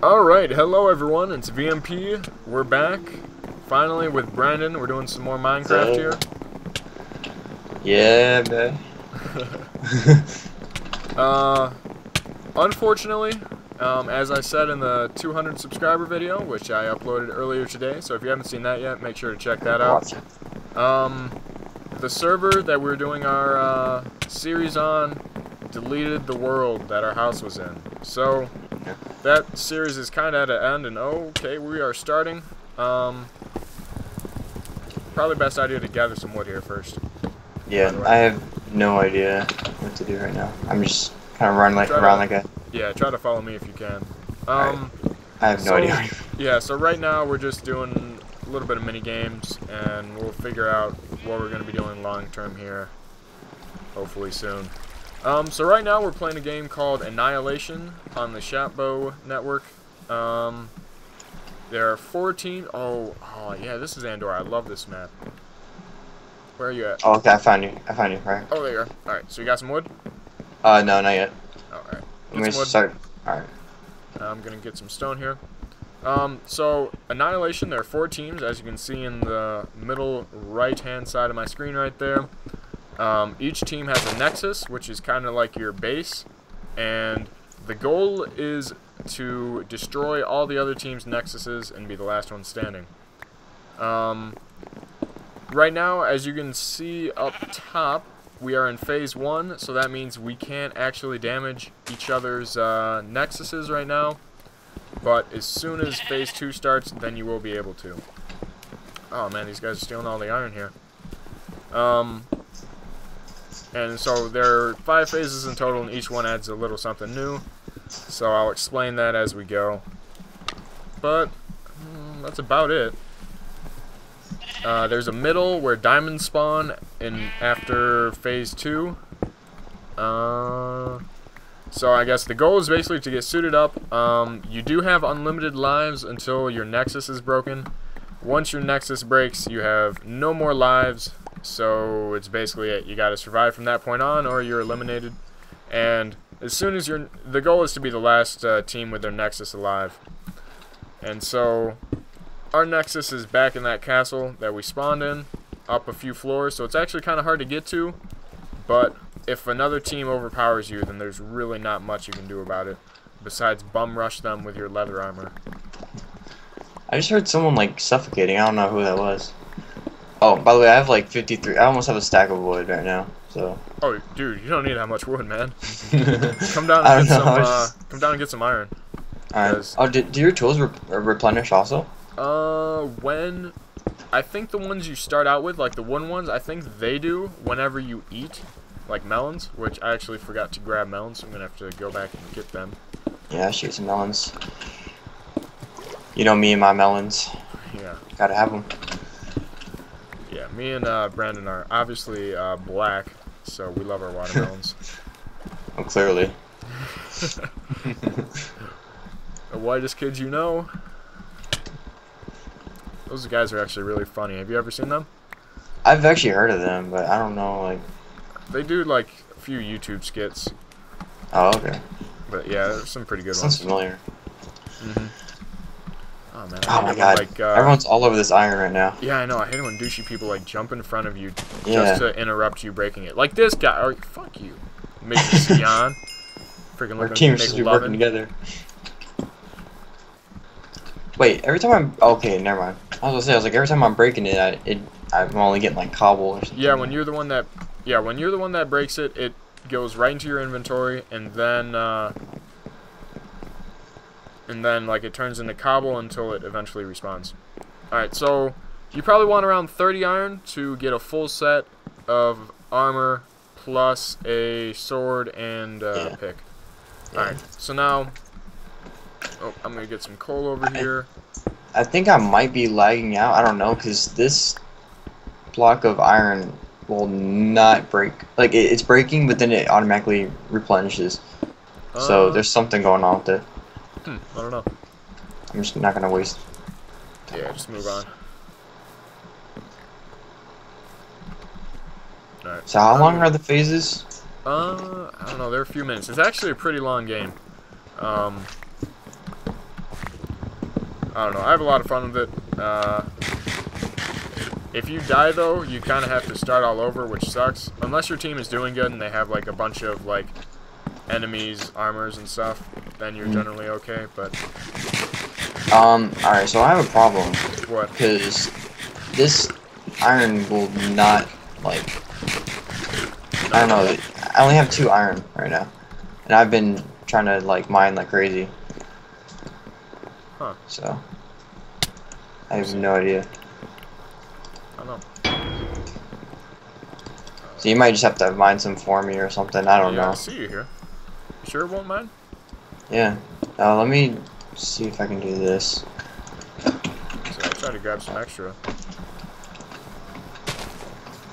Alright, hello everyone, it's VMP. We're back, finally, with Brandon. We're doing some more Minecraft here. Yeah, man. uh, unfortunately, um, as I said in the 200 subscriber video, which I uploaded earlier today, so if you haven't seen that yet, make sure to check that out. Um, the server that we're doing our uh, series on deleted the world that our house was in. So, that series is kind of at an end, and okay, we are starting. Um, probably best idea to gather some wood here first. Yeah, I have no idea what to do right now. I'm just kind of running like try around to, like a. Yeah, try to follow me if you can. Um, right. I have no so, idea. yeah, so right now we're just doing a little bit of mini games, and we'll figure out what we're going to be doing long term here. Hopefully soon. Um, so right now we're playing a game called Annihilation on the Shotbow network. Um, there are 14. Oh, oh yeah, this is Andor. I love this map. Where are you at? Oh, okay, I found you. I found you. Right. Oh, there you are. All right, so you got some wood? Uh, no, not yet. All right. Let me start. All right. I'm gonna get some stone here. Um, so Annihilation. There are four teams, as you can see in the middle right-hand side of my screen right there. Um, each team has a nexus, which is kind of like your base, and the goal is to destroy all the other team's nexuses and be the last one standing. Um, right now, as you can see up top, we are in phase one, so that means we can't actually damage each other's uh, nexuses right now. But as soon as phase two starts, then you will be able to. Oh man, these guys are stealing all the iron here. Um, and so there are five phases in total, and each one adds a little something new. So I'll explain that as we go. But mm, that's about it. Uh, there's a middle where diamonds spawn in after phase two. Uh, so I guess the goal is basically to get suited up. Um, you do have unlimited lives until your nexus is broken. Once your nexus breaks, you have no more lives, so it's basically it. You got to survive from that point on, or you're eliminated. And as soon as you're, the goal is to be the last uh, team with their Nexus alive. And so, our Nexus is back in that castle that we spawned in, up a few floors. So it's actually kind of hard to get to, but if another team overpowers you, then there's really not much you can do about it, besides bum rush them with your leather armor. I just heard someone like suffocating. I don't know who that was. Oh, by the way, I have like 53. I almost have a stack of wood right now. So. Oh, dude, you don't need that much wood, man. come down and get know, some. Uh. Come down and get some iron. Alright. Oh, do, do your tools re replenish also? Uh, when I think the ones you start out with, like the wooden ones, I think they do whenever you eat, like melons, which I actually forgot to grab melons, so I'm gonna have to go back and get them. Yeah, shoot some melons. You know me and my melons. Yeah. Gotta have them. Yeah, me and uh, Brandon are obviously uh, black, so we love our watermelons. oh, clearly. the whitest kids you know. Those guys are actually really funny. Have you ever seen them? I've actually heard of them, but I don't know, like... They do, like, a few YouTube skits. Oh, okay. But, yeah, there's some pretty good Sounds ones. familiar. Mm-hmm. Oh man. oh my god. Like, uh, Everyone's all over this iron right now. Yeah, I know. I hate when douchey people like jump in front of you yeah. just to interrupt you breaking it. Like this guy. Or, fuck you. Make yawn. Freaking Our team's just working together. Wait, every time I'm okay, never mind. I was gonna say, I was like, every time I'm breaking it, I, it, I'm only getting like cobble or something. Yeah, when you're the one that, yeah, when you're the one that breaks it, it goes right into your inventory, and then uh, and then like it turns into cobble until it eventually respawns. Alright, so you probably want around 30 iron to get a full set of armor plus a sword and uh, yeah. pick. Alright, so now oh, I'm going to get some coal over here. I think I might be lagging out. I don't know because this block of iron will not break. Like it, it's breaking, but then it automatically replenishes. Uh, so there's something going on with it. Hmm, I don't know. I'm just not gonna waste. Yeah, just move on. Alright. So how long are the phases? Uh, I don't know. They're a few minutes. It's actually a pretty long game. Um, I don't know. I have a lot of fun with it. Uh, if you die though, you kind of have to start all over, which sucks. Unless your team is doing good and they have like a bunch of like enemies, armors, and stuff, then you're generally okay. But Um, alright, so I have a problem. what? Because this iron will not, like, I don't know. I only have two iron right now. And I've been trying to, like, mine like crazy. Huh. So, I have no idea. I don't know. So you might just have to mine some for me or something. I don't yeah, I know. see you here. Sure it won't mind? Yeah. Uh, let me see if I can do this. So I try to grab some extra.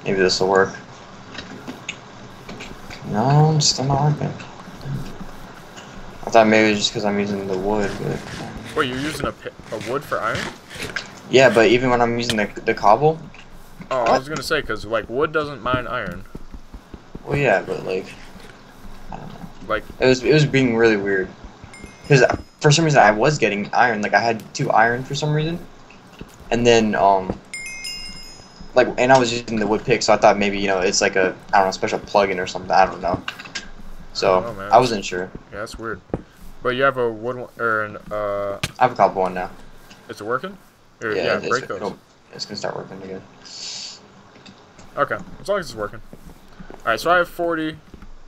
Maybe this will work. No, it's still not working. I thought maybe just because I'm using the wood, but Wait, you're using a, a wood for iron? yeah. But even when I'm using the the cobble, Oh, I was gonna say because like wood doesn't mine iron. well, yeah, but like, I don't know. Like It was it was being really weird because for some reason I was getting iron. Like I had two iron for some reason, and then um, like and I was using the wood pick, so I thought maybe you know it's like a I don't know special plugin or something. I don't know. So I know. I wasn't sure. yeah, that's weird. But you have a wood one, or an uh, I have a cobble one now. is it working? Or, Yeah, yeah, it's, break those. it's gonna start working again. Okay, as long as it's working. All right, so I have 40.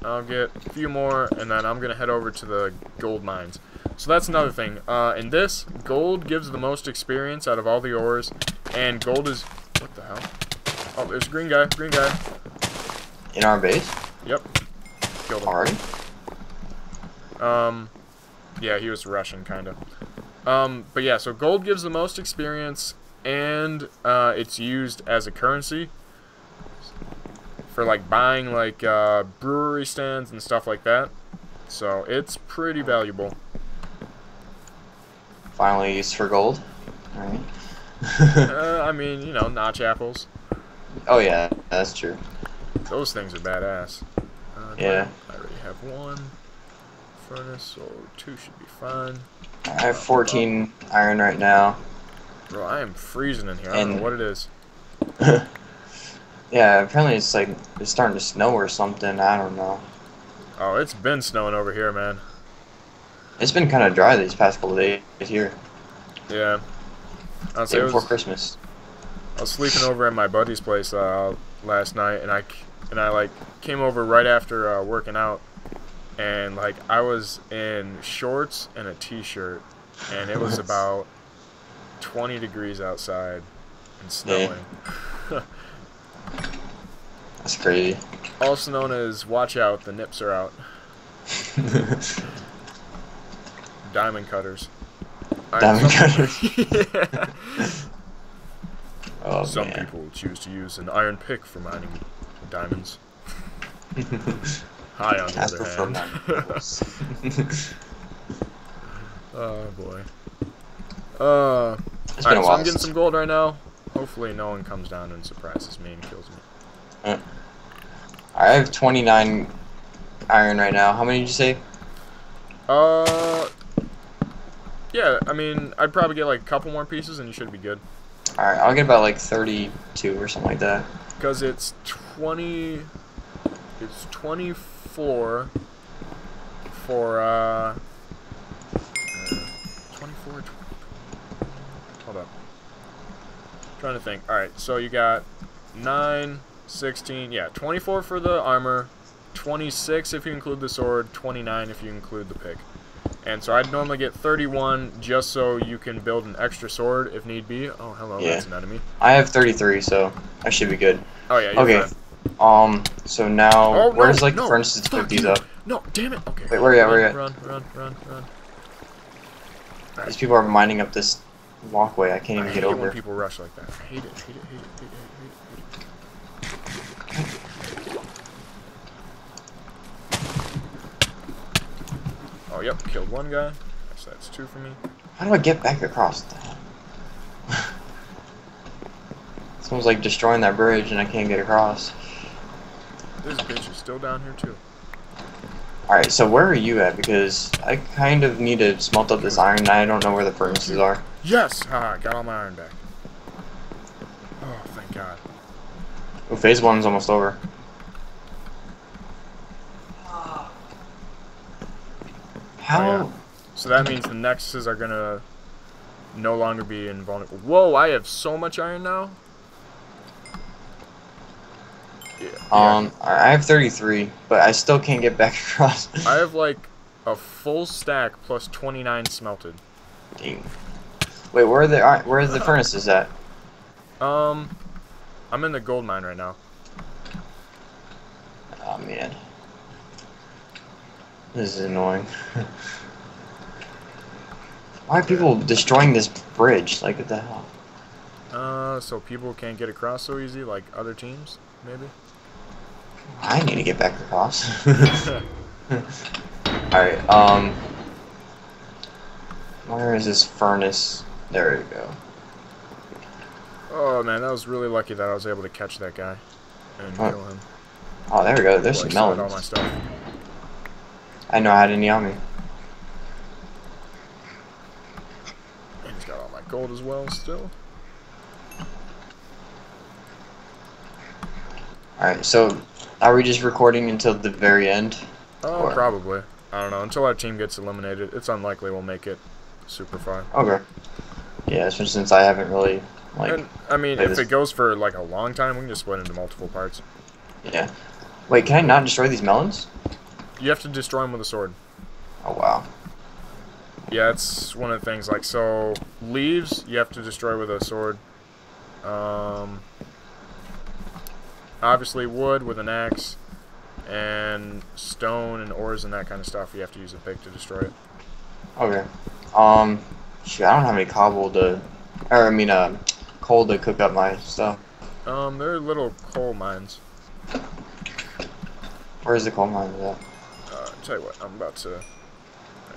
I'll get a few more, and then I'm gonna head over to the gold mines. So that's another thing. Uh, in this, gold gives the most experience out of all the ores, and gold is what the hell? Oh, there's a green guy. Green guy. In our base Yep. Killed him. already. Um, yeah, he was Russian, kind of. Um, but yeah, so gold gives the most experience, and uh, it's used as a currency for like buying like uh, brewery stands and stuff like that. So it's pretty valuable. Finally used for gold. Uh, I mean, you know, notch apples. oh yeah, that's true. Those things are badass. Uh, Yeah. I already have one furnace, so two should be fine. I have 14 iron right now. Bro, I am freezing in here. I don't know what it is. yeah, apparently it's like it's starting to snow or something. I don't know. Oh, it's been snowing over here, man. It's been kind of dry these past couple of days here. Yeah. I was, Day before was, Christmas. I was sleeping over at my buddy's place uh, last night, and I and I like came over right after uh, working out, and like I was in shorts and a t-shirt, and it was about 20 degrees outside and Yeah. That's crazy. also known as watch out, the nips are out. Diamond cutters. Diamond cutters. yeah. Oh Some man. people choose to use an iron pick for mining diamonds. High on the other hand. oh boy. Uh, alright, so. I'm getting some gold right now. Hopefully, no one comes down and surprises me and kills me. I have 29 iron right now. How many did you say? Uh, yeah. I mean, I'd probably get like a couple more pieces, and you should be good. Alright, I'll get about like 32 or something like that. Because it's 20. It's 24 for, uh. uh 24, 20, Hold up. Trying to think. Alright, so you got 9, 16. Yeah, 24 for the armor, 26 if you include the sword, 29 if you include the pick. And so I'd normally get 31 just so you can build an extra sword if need be. Oh, hello, Yeah. that's an enemy. I have 33, so I should be good. Oh, yeah, you're Okay. fine. Um, so now, Oh, where's no, like no, to fuck put these up? No, damn it. Okay. Wait, where are you at, run, where you at? Run, run, run, run. These people are mining up this walkway. I can't I even hate get it when over. people rush like that. I hate it, hate it, hate it, hate it, hate it, hate it. Oh, yep, killed one guy. So that's two for me. How do I get back across? Hell? Someone's like destroying that bridge and I can't get across. This bitch is still down here, too. Alright, so where are you at? Because I kind of need to smelt up this iron and I don't know where the furnaces are. Yes! Ah, got all my iron back. Oh, thank God. Oh, phase one's almost over. How? Oh, yeah. So that means the nexuses are gonna no longer be invulnerable. Whoa, I have so much iron now. Yeah. Um, I have 33, but I still can't get back across. I have like a full stack plus 29 smelted. Dang. Wait, where are the where are the furnaces at? Um, I'm in the gold mine right now. Oh man, this is annoying. Why are people destroying this bridge? Like, what the hell? Uh, so people can't get across so easy, like other teams, maybe. I need to get back across. Alright, um... Where is this furnace? There we go. Oh man, that was really lucky that I was able to catch that guy and Oh. kill him. Oh, there we go. There's some I all my stuff. I know I had any on me. And he's got all my gold as well still. Alright, so are we just recording until the very end? Oh, Or- probably. I don't know. Until our team gets eliminated, it's unlikely we'll make it super far. Okay. Yeah, especially since I haven't really, like, and I mean, if this- it goes for like a long time, we can just split into multiple parts. yeah. Wait, can I not destroy these melons? You have to destroy them with a sword. Oh, wow. Yeah, it's one of the things. Like, so leaves you have to destroy with a sword. Um, obviously wood with an axe, and stone and ores and that kind of stuff. You have to use a pick to destroy it. Okay. Um, shoot, I don't have any cobble to, or I mean, uh, coal to cook up my stuff. Um, they're little coal mines. Where's the coal mine at? Uh, tell you what, I'm about to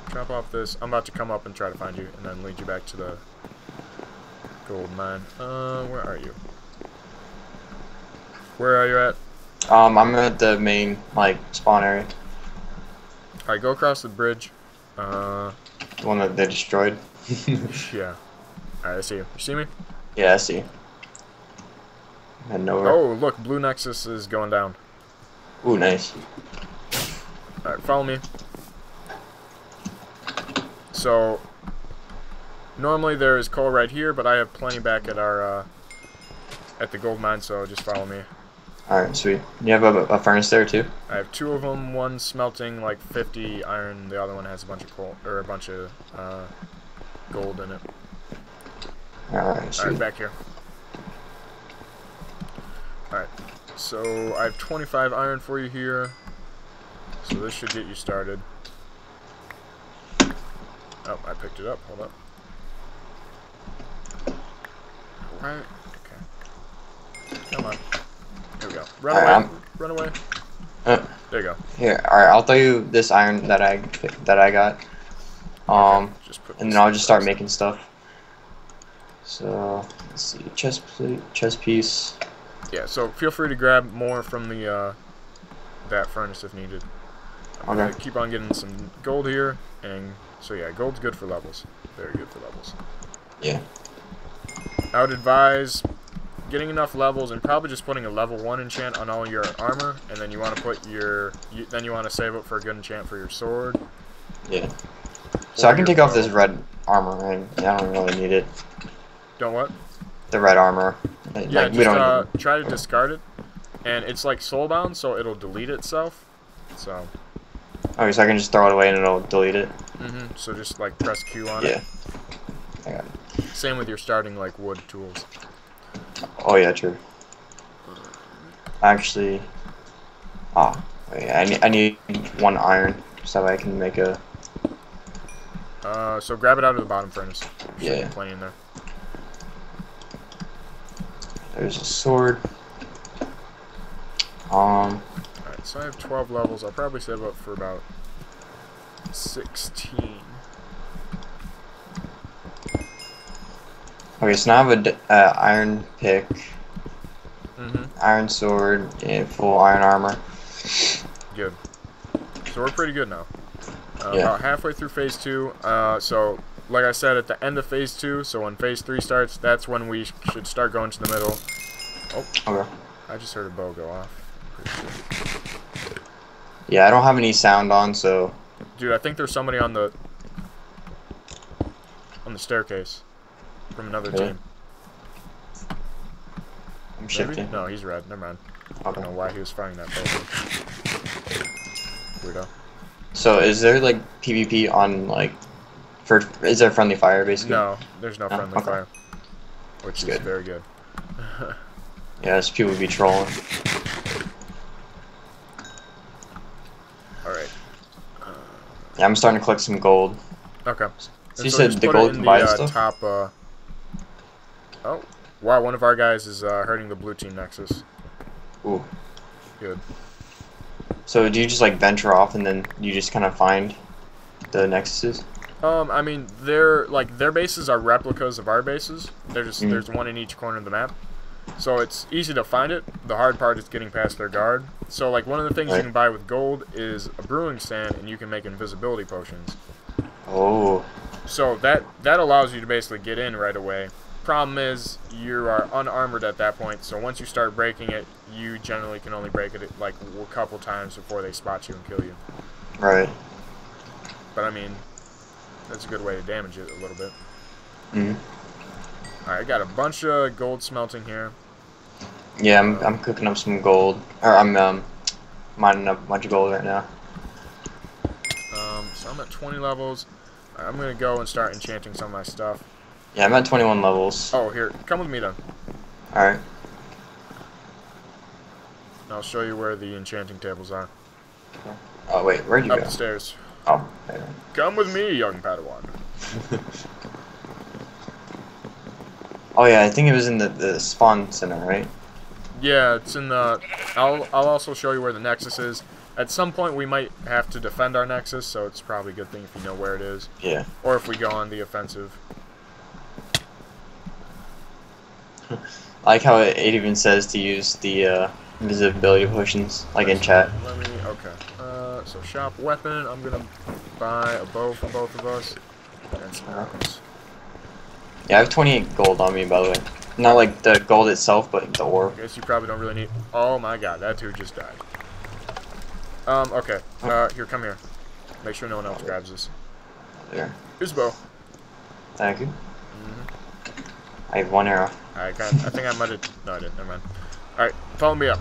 drop off this. I'm about to come up and try to find you, and then lead you back to the gold mine. Uh, where are you? Where are you at? Um, I'm at the main, like, spawn area. Alright, go across the bridge. Uh, The one that they destroyed. yeah. Alright, I see you. You see me? Yeah, I see. And over. Oh, look, Blue Nexus is going down. Ooh, nice. Alright, follow me. So, normally there is coal right here, but I have plenty back at our, uh, at the gold mine, so just follow me. Alright, sweet. You have a, a furnace there, too? I have two of them, one smelting like 50 iron, the other one has a bunch of coal, or a bunch of, uh, gold in it. Alright, Alright, sweet. back here. Alright, so I have 25 iron for you here. So this should get you started. Oh, I picked it up. Hold up. Alright, okay. Come on. Here we go. Run away. I'm- Run away. Uh. there you go. Here, alright, I'll throw you this iron that I that I got. Um, Okay, and then I'll just start making stuff. So, let's see, chest piece. Yeah, so feel free to grab more from the uh, that furnace if needed. I'm Okay. gonna keep on getting some gold here, and so yeah, gold's good for levels. Very good for levels. Yeah. I would advise getting enough levels and probably just putting a level one enchant on all your armor, and then you want to put your you, then you want to save up for a good enchant for your sword. Yeah. So I can take off this red armor, and I don't really need it. Don't what? The red armor. Like, Yeah, we just don't. uh, try to discard it, and it's like soulbound, so it'll delete itself. So, Okay, so I can just throw it away and it'll delete it. Mm-hmm. so just like press Q on Yeah. it. I got it. Same with your starting like wood tools. Oh yeah, true. Actually, ah, wait, I need I need one iron so I can make a. Uh, so grab it out of the bottom furnace. Yeah. plenty in there. There's a sword. Um, Alright, so I have 12 levels. I'll probably save up for about 16. okay, so now I have an uh, iron pick, Mm-hmm. iron sword, and full iron armor. Good. So So we're pretty good now. Uh, Yeah. About halfway through phase two. Uh, so, like I said, at the end of phase two, so when phase three starts, that's when we sh- should start going to the middle. Oh. Okay. I just heard a bow go off. Sure. Yeah, I don't have any sound on, so Dude, I think there's somebody on the on the staircase from another Really? team. I'm Maybe? shifting. No, he's red. Never mind. I don't know why he was firing that bow. Weirdo. So is there like PvP on like for is there friendly fire basically? No, there's no No? friendly Okay. fire, which That's is good. very good. Yeah, there's people be trolling. All right. Yeah, I'm starting to collect some gold. Okay. So you so said the gold can the, buy uh, stuff? top. Uh... Oh, wow! One of our guys is uh, hurting the blue team nexus. Ooh. Good. So do you just like venture off and then you just kind of find the nexuses? Um, I mean, their like their bases are replicas of our bases. They're just Mhm. there's one in each corner of the map, so it's easy to find it. The hard part is getting past their guard. So like one of the things Right. you can buy with gold is a brewing stand, and you can make invisibility potions. Oh. So that that allows you to basically get in right away. Problem is you are unarmored at that point. So once you start breaking it, you generally can only break it like a couple times before they spot you and kill you. Right. But I mean, that's a good way to damage it a little bit. hmm Alright, I got a bunch of gold smelting here. Yeah, I'm, I'm cooking up some gold. Or I'm um mining up a bunch of gold right now. Um, so I'm at 20 levels. I'm gonna go and start enchanting some of my stuff. Yeah, I'm at 21 levels. Oh, here, come with me then. Alright. I'll show you where the enchanting tables are. Oh wait, where'd you Up go? the Oh. Come with me, young Padawan. oh yeah, I think it was in the, the spawn center, right? Yeah, it's in the. I'll I'll also show you where the nexus is. At some point, we might have to defend our nexus, so it's probably a good thing if you know where it is, Yeah. or if we go on the offensive. I like how it, it even says to use the uh, invisibility potions, like in chat. Let me. Okay. Uh, so shop weapon. I'm gonna buy a bow for both of us, and some. Yeah, I have 28 gold on me, by the way. Not like the gold itself, but the ore. I guess you probably don't really need. Oh my god, that dude just died. Um. Okay. Uh. Here, come here. Make sure no one else grabs this. There. Here's a bow. Thank you. hmm I have one arrow. I got. I think I might have. No, I didn't. Never mind. All right, follow me up.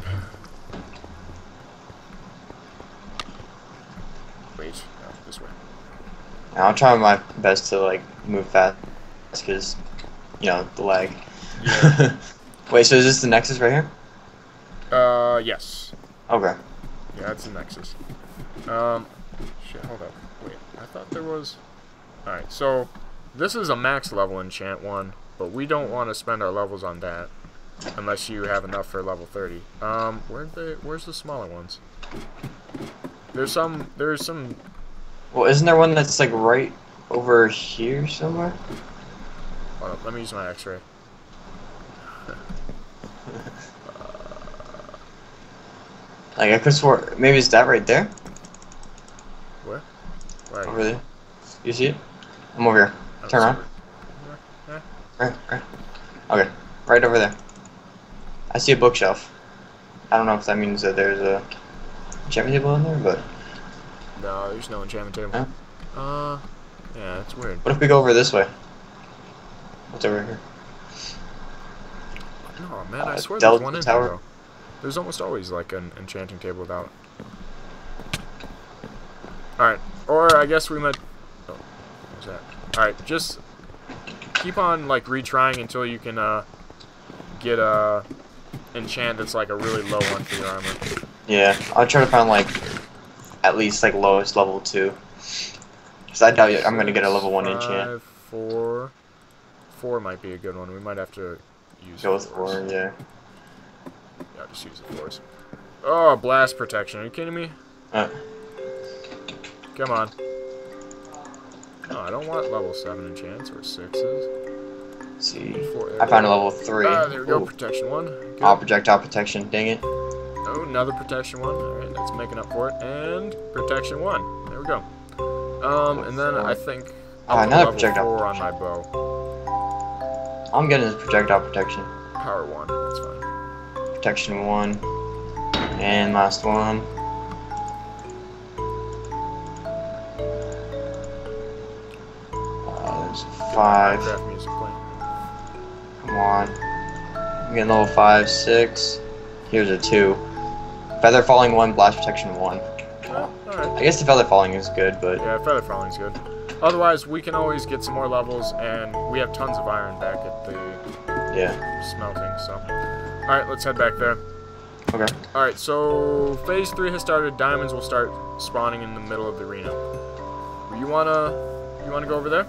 Wait. No, this way. And I'll try my best to like move fast, because you know the lag. Yeah. Wait, so is this the Nexus right here? Uh. Yes. Okay. Yeah, that's the Nexus. Um. Shit. Hold up. Wait. I thought there was. All right. So, this is a max level enchant one, but we don't want to spend our levels on that. Unless you have enough for level 30. Um, where the where's the smaller ones? There's some there's some Well, isn't there one that's like right over here somewhere? Hold up, let me use my X-ray. Uh, like I could swear maybe it's that right there. Where? Where Over you? there. You see it? I'm over here. Oh, Turn around. Right, right. Okay, right over there. I see a bookshelf. I don't know if that means that there's a enchantment table in there, but No, there's no enchantment table. Uh, yeah, that's weird. what if we go over this way? What's over here? No, man, I Uh, swear there's one in tower. here, though. There's almost always, like, an enchanting table without. Alright, or I guess we might... Oh, what's that? Alright, just keep on, like, retrying until you can, uh, get a enchant that's, like, a really low one for your armor. Yeah, I'll try to find like at least like lowest level two. Cause I doubt I'm gonna get a level one enchant. Five, Four. Four might be a good one. We might have to use Go with four, yeah. Yeah, just use the fours. Oh, blast protection. Are you kidding me? Uh, Come on. No, I don't want level 7 enchants or 6s. let's see. Four, I found a level three. Ah, there we go. Protection 1. Good. Oh, projectile protection. Dang it. Oh, another protection one. All right, that's making up for it. And protection one. There we go. Um, and then I think Oh, up to another projectile four on my bow. I'm getting his projectile protection. Power one. That's fine. Protection one. And last one. Uh, there's five. Minecraft music playing. Come on. I'm getting level five, six. Here's a two. Feather falling one, blast protection one. Oh, all right. I guess the feather falling is good, but Yeah, feather Falling is good. Otherwise, we can always get some more levels, and we have tons of iron back at the yeah. smelting. So, all right, let's head back there. Okay. All right, so phase three has started. Diamonds will start spawning in the middle of the arena. You wanna, you wanna go over there?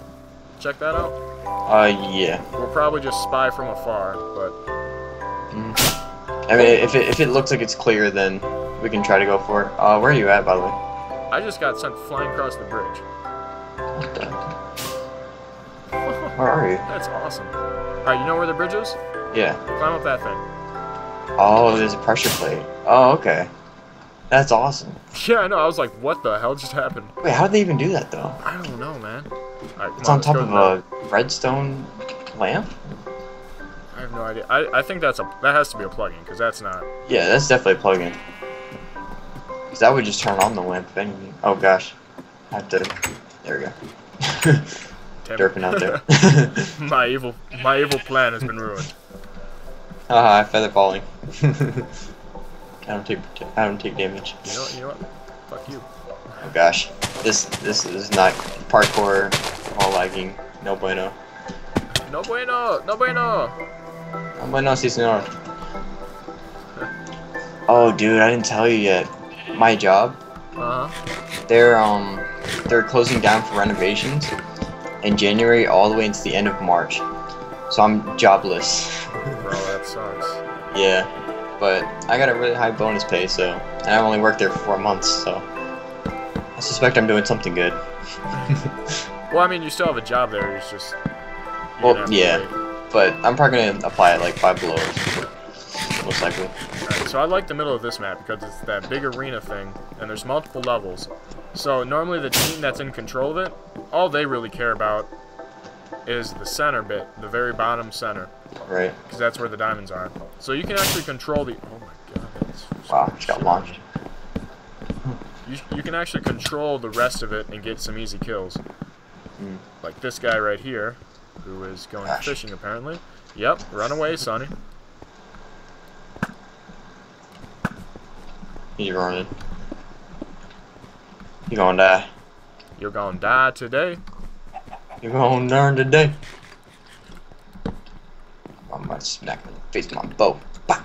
Check that out. Uh, yeah. We'll probably just spy from afar, but I mean, if it, if it looks like it's clear, then we can try to go for it. Uh, where are you at, by the way? I just got sent flying across the bridge. What the? Where are you? That's awesome. All right, you know where the bridge is? Yeah. Climb up that thing. Oh, there's a pressure plate. Oh, okay. That's awesome. Yeah, I know. I was like, what the hell just happened? Wait, how did they even do that, though? I don't know, man. Right, It's on let's top of a redstone lamp? I have no idea. I, I think that's a that has to be a plugin because that's not. Yeah, that's definitely a plug-in. Because that would just turn on the lamp if. Oh, gosh. I have to... There we go. Derping out there. my evil my evil plan has been ruined. Ah, Haha, feather falling. I don't take I don't take damage. You know what? You know what? Fuck you. Oh gosh, this this is not parkour all lagging. No bueno. No bueno. No bueno. No bueno, sí señor. Oh dude, I didn't tell you yet. My job, Uh huh. they're um they're closing down for renovations in January all the way into the end of March. So I'm jobless. Bro, that sucks. Yeah, but I got a really high bonus pay, so and I've only worked there for four months, so I suspect I'm doing something good. Well, I mean, you still have a job there. It's just. you're Well, gonna have yeah. But I'm probably gonna apply it like five below, most likely. So I like the middle of this map because it's that big arena thing, and there's multiple levels. So normally the team that's in control of it, all they really care about is the center bit, the very bottom center, Right. because that's where the diamonds are. So you can actually control the. Oh my god. That's Wow, just got launched. You, you can actually control the rest of it and get some easy kills. Hmm. Like this guy right here, who is going Gosh. fishing apparently. Yep, run away, Sonny. He's running. You're gonna die. You're gonna die today. You're gonna learn today. I'm gonna smack him in the face with my bow. Bah!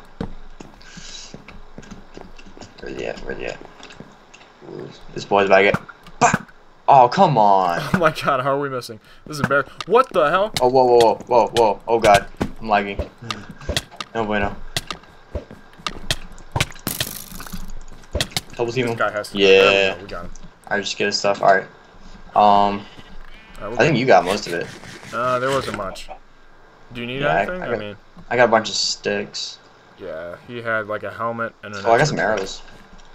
Where's he at? Where's he at? This boy's get. Bah! Oh, come on. Oh my god, how are we missing? This is embarrassing. What the hell? Oh, whoa, whoa, whoa, whoa, whoa. Oh, God. I'm lagging. No bueno. Double team This him. guy has to. Yeah. We, go, we got him. I just get his stuff. Alright. Um, Alright, we're I think you got most of it. Uh, there wasn't much. Do you need Yeah, anything? I I, got- mean, I got a bunch of sticks. yeah, he had like a helmet and an. Oh, I got some arrows.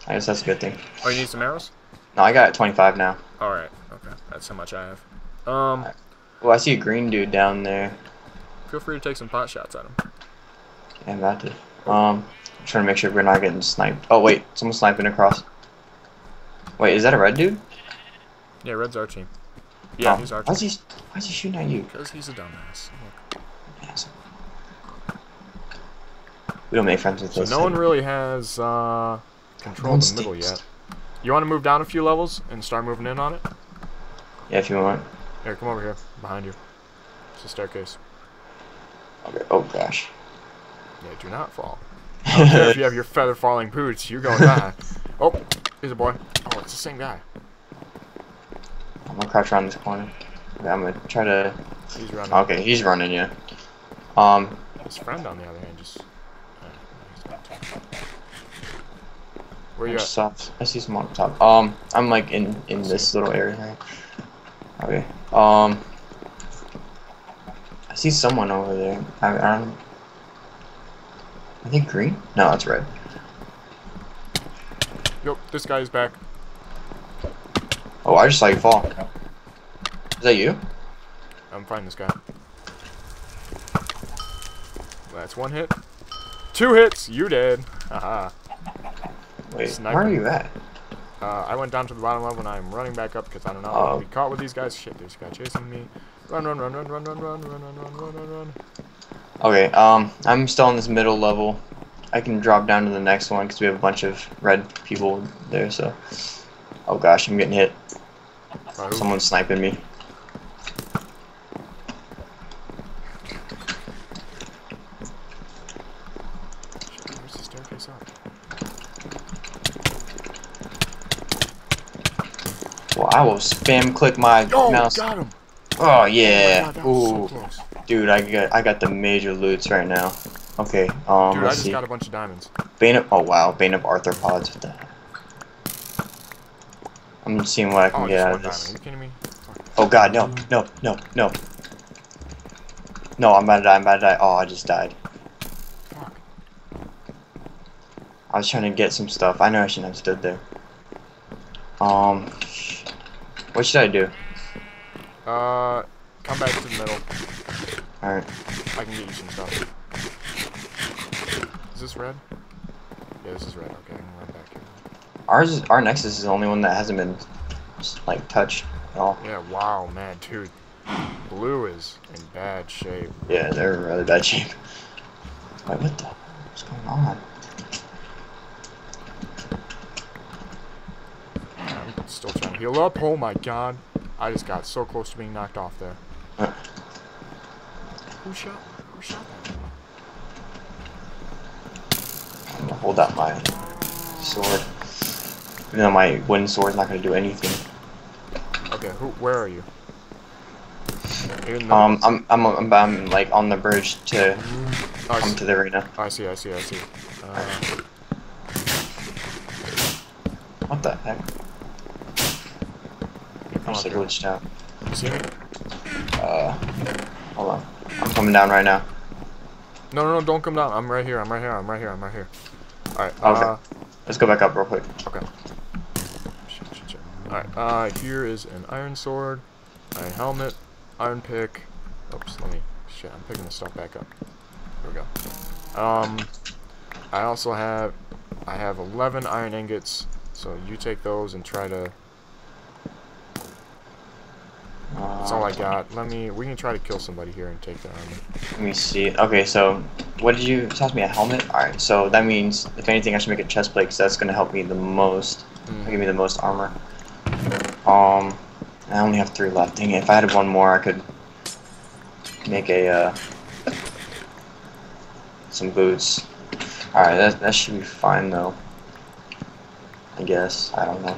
I guess that's a good thing. Oh, you need some arrows? No, I got 25 now. All right. Okay, that's how much I have. Um, Oh, I see a green dude down there. feel free to take some pot shots at him. Yeah, I'm about to. Um, I'm trying to make sure we're not getting sniped. Oh, wait. Someone's sniping across. Wait, is that a red dude? Yeah, Red's our team. Yeah, Oh, he's our Why's team. he, why's he shooting at you? Because he's a dumbass. Look. We don't make friends with So those. no one really has uh, control of the middle yet. You want to move down a few levels and start moving in on it? Yeah, if you want. Here, come over here, behind you. It's a staircase. Okay. Oh, gosh. Yeah, do not fall. I don't care if you have your feather falling boots, you're going to die. Oh, here's a boy. Oh, it's the same guy. I'm gonna crouch around this corner. Okay, I'm gonna try to. He's running. Okay, he's running, yeah. Um, His friend, on the other hand, just. uh, he's not too- Where you There's at? I see some on top. Um, I'm like in in this little area. Okay. Um, I see someone over there. I, I don't. I think green. No, that's red. Yep, this guy is back. Oh, I just saw you fall. Is that you? I'm finding this guy. That's one hit. Two hits. You dead. Haha. Wait, Sniper. where are you at? Uh, I went down to the bottom level and I'm running back up because I don't know. Oh. I'll be caught with these guys. Shit, there's a guy chasing me. Run, run, run, run, run, run, run, run, run, run, run, run, run. Okay, um, I'm still on this middle level. I can drop down to the next one because we have a bunch of red people there, so. Oh gosh, I'm getting hit. Someone's sniping me. Shit, Where's the staircase up? Well, I will spam click my Oh, mouse. got him! Oh Oh yeah. my God, was so dude, I got I got the major loots right now. Okay, um, Dude, I let's just see. got a bunch of diamonds. Bane of oh wow, Bane of arthropods. What the? I'm seeing what I can Oh, get out of this. Are you kidding me? Oh god, no, no, no, no. No, I'm about to die, I'm about to die. Oh, I just died. Fuck. I was trying to get some stuff. I know I shouldn't have stood there. Um, what should I do? Uh, come back to the middle. Alright. I can get you some stuff. Is this red? Yeah, this is red. Okay, I can run back here. Ours, our Nexus is the only one that hasn't been, like, touched at all. Yeah, wow, man, dude. Blue is in bad shape. Yeah, they're in really bad shape. Wait, what the? What's going on? I'm still trying to heal up. Oh my god. I just got so close to being knocked off there. Who shot? Who shot that? I'm gonna hold up my sword. Even though my wooden sword's not gonna do anything. Okay, who? Where are you? You're in Um, I'm, I'm, I'm, I'm like on the bridge to oh, come see, to the arena. I see, I see, I see. Uh, What the heck? You I come just up like here. glitched out. You see me? Uh, hold on. I'm coming down right now. No, no, no, don't come down. I'm right here, I'm right here, I'm right here, I'm right here. Alright, Okay. uh, Let's go back up real quick. okay. Shit, shit, shit. Alright, uh, here is an iron sword, iron helmet, iron pick. Oops, let me, shit, I'm picking the stuff back up. Here we go. Um, I also have, I have 11 iron ingots, so you take those and try to, that's all I got. Let me, we can try to kill somebody here and take their armor. Let me see. Okay, so what did you toss me a helmet? All right, so that means if anything, I should make a chest plate because that's gonna help me the most. Mm. Give me the most armor. Um, I only have three left. Dang it! If I had one more, I could make a uh, some boots. All right, that that should be fine though. I guess. I don't know.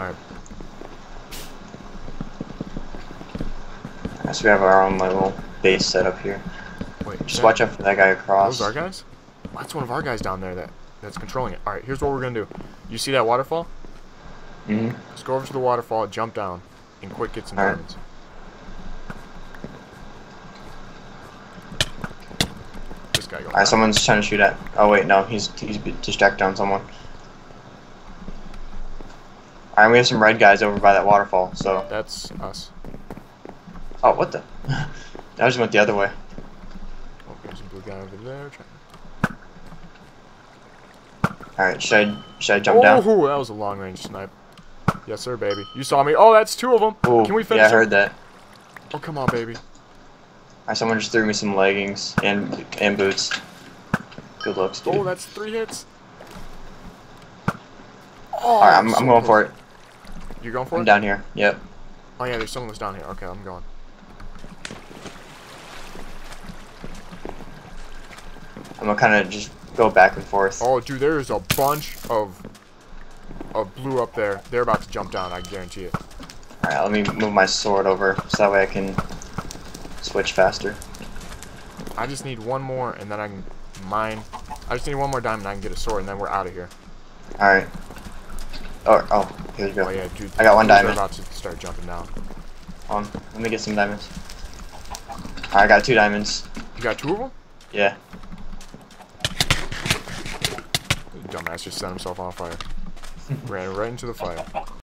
Alright, I guess we have our own little base set up here. wait. Just watch out for that guy across. Those our guys? Well, that's one of our guys down there that that's controlling it. All right, here's what we're gonna do. You see that waterfall? Mm-hmm. Let's go over to the waterfall, jump down, and quick get some All right. diamonds. This guy going. All right, someone's trying to shoot at. Oh wait, no, he's he's distracted on someone. All right, we have some red guys over by that waterfall. So, That's us. oh, what the? I just went the other way. Oh, there's a blue guy over there. Trying... All right, should I should I jump down? Oh, that was a long range snipe. Yes, sir, baby. You saw me. Oh, that's two of them. Ooh, Can we finish yeah, I heard that. Oh, come on, baby. All right, someone just threw me some leggings and and boots. Good looks, dude. Oh, that's three hits. Oh, All right, I'm, I'm going for it. You going for I'm it? down here. Yep. Oh yeah, there's someone that's down here. Okay, I'm going. I'm gonna kind of just go back and forth. Oh, dude, there is a bunch of of blue up there. They're about to jump down. I guarantee it. All right, let me move my sword over so that way I can switch faster. I just need one more, and then I can mine. I just need one more diamond. And I can get a sword, and then we're out of here. All right. Oh, oh, here we go. Oh, yeah, dude, I got one diamond. about to start jumping now. Um, let me get some diamonds. I got two diamonds. You got two of them? Yeah. Dumbass just set himself on fire. Ran right into the fire.